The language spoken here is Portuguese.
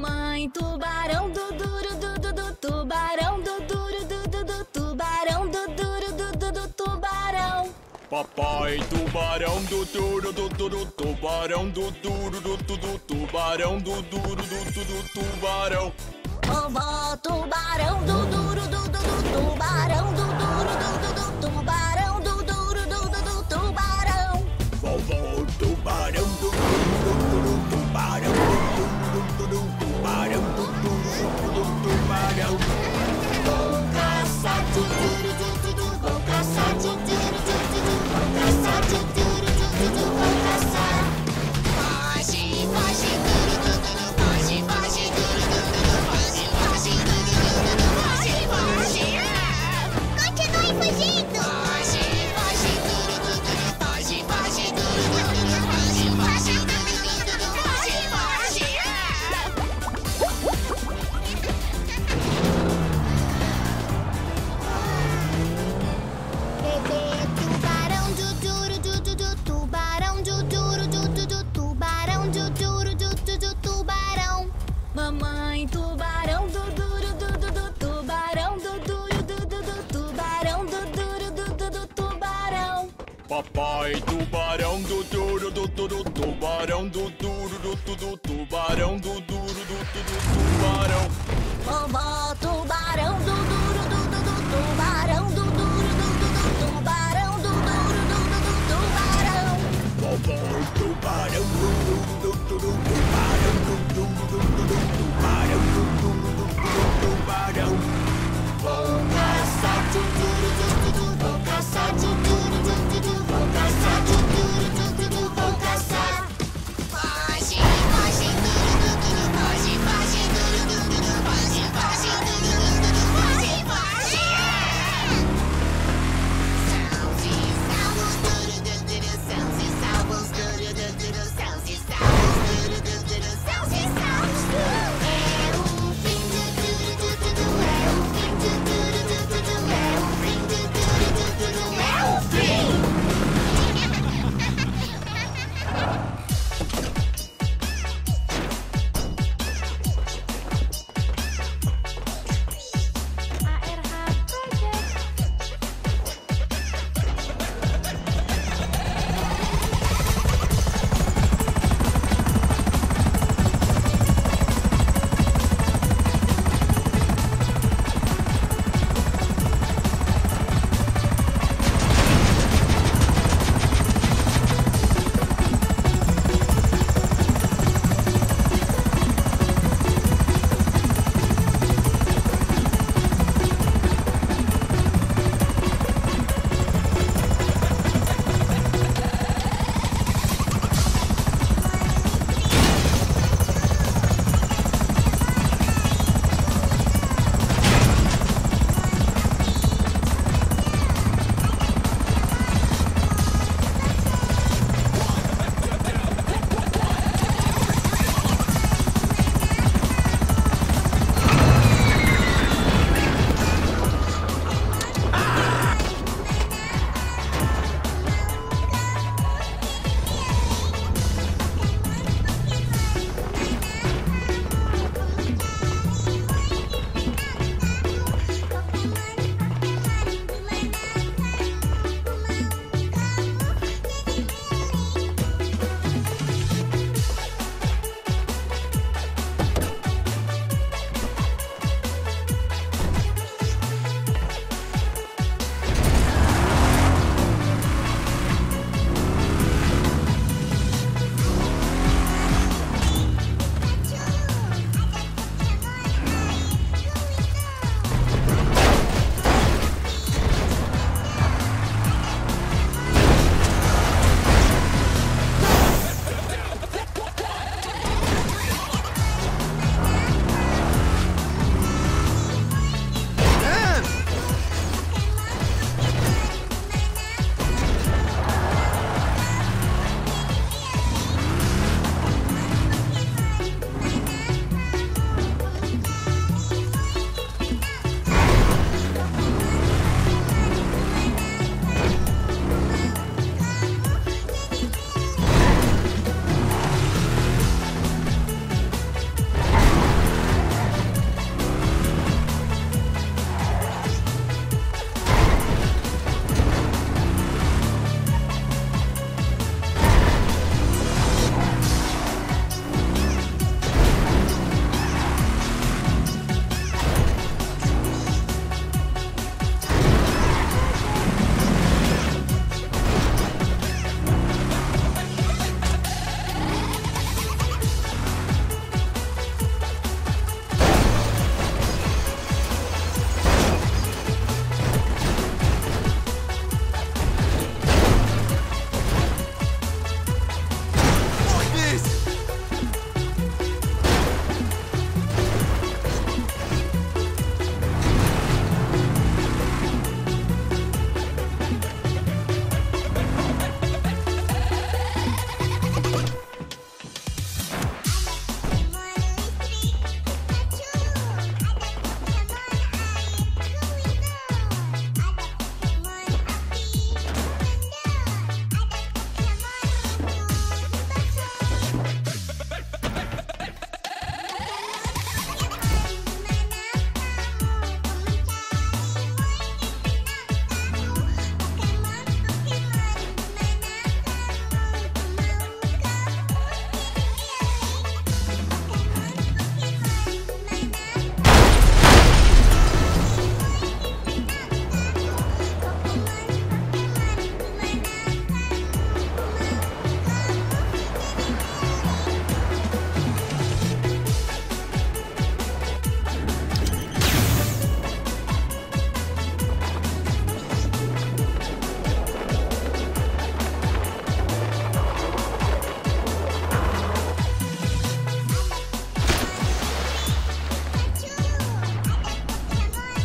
Mamãe tubarão, duduru, dududu, tubarão, duduru, dududu, tubarão, duduru, dududu, tubarão. Papai tubarão do duro do duro tubarão do duro do duro tubarão do duro do duro tubarão Vovó tubarão, Vai tubarão do duro do duro tubarão do duro do duro tubarão do duro do duro tubarão Vovó tubarão do duro do duro tubarão do duro do duro tubarão do duro do duro tubarão Vovó tubarão